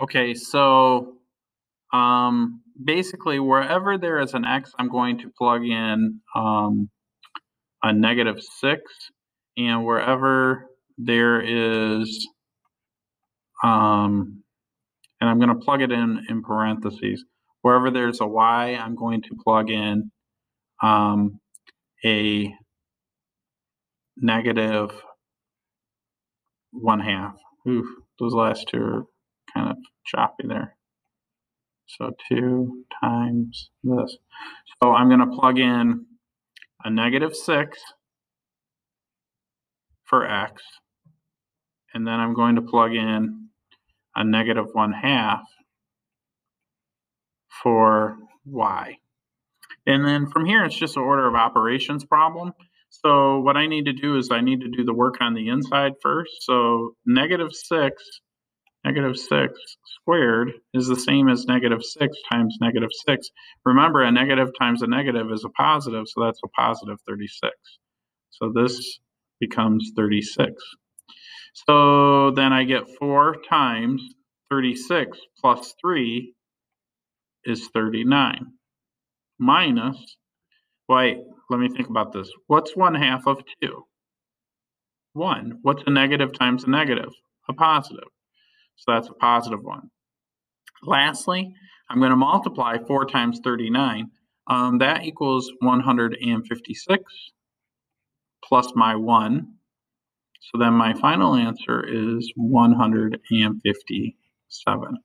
Okay, so um, basically wherever there is an x, I'm going to plug in um, a negative 6. And wherever there is, um, and I'm going to plug it in in parentheses, wherever there's a y, I'm going to plug in um, a negative 1 half. Oof, those last two are kind of choppy there. So 2 times this. So I'm going to plug in a negative 6 for x. And then I'm going to plug in a negative 1 half for y. And then from here, it's just an order of operations problem. So what I need to do is I need to do the work on the inside first. So negative 6 negative 6 squared is the same as negative 6 times negative 6. Remember, a negative times a negative is a positive, so that's a positive 36. So this becomes 36. So then I get 4 times 36 plus 3 is 39 minus, wait, let me think about this. What's 1 half of 2? 1. What's a negative times a negative? A positive. So that's a positive one. Lastly, I'm going to multiply 4 times 39. Um, that equals 156 plus my 1. So then my final answer is 157.